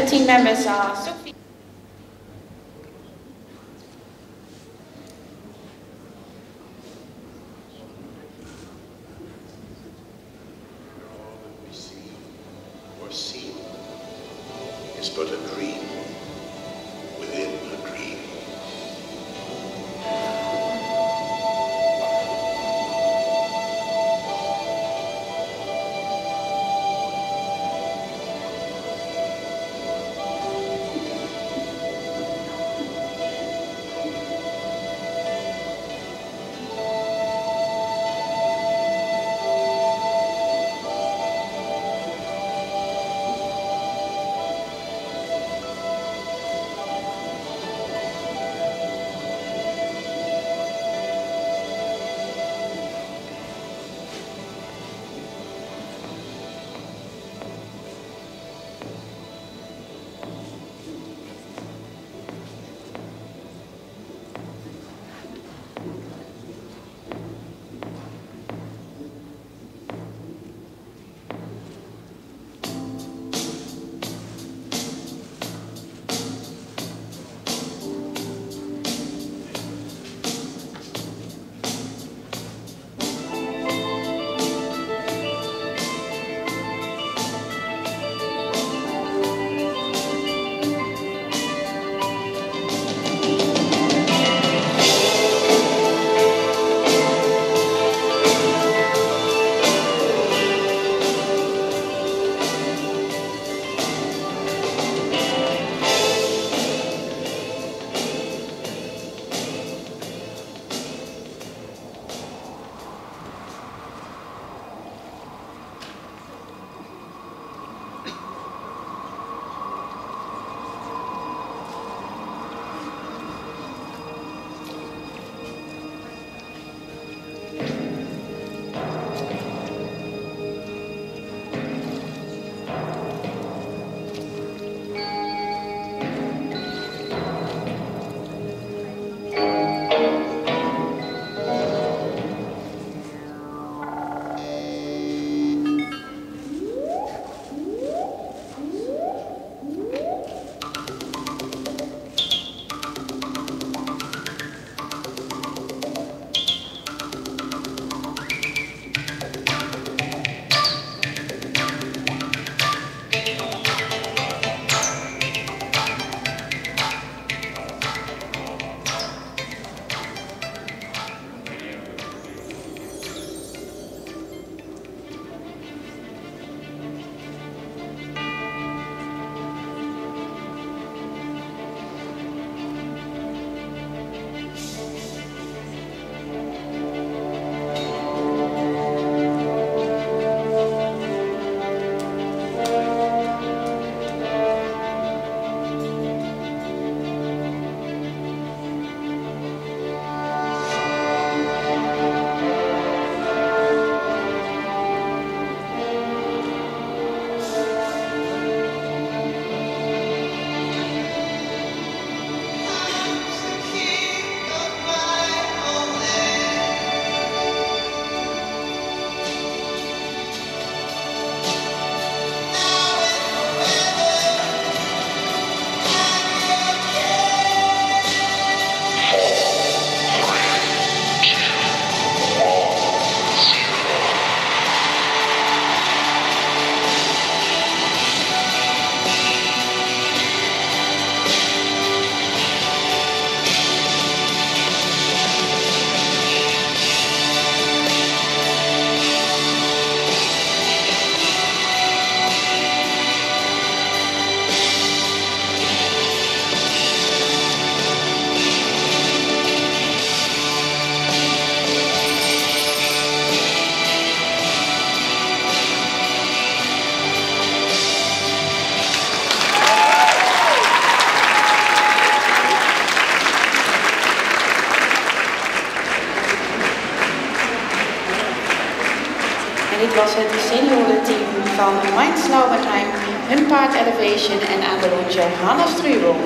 team members are Sophie. But a dit was het seniorenteam van Mainz Laubertheim, hun Elevation en aan de Hanna Strubel.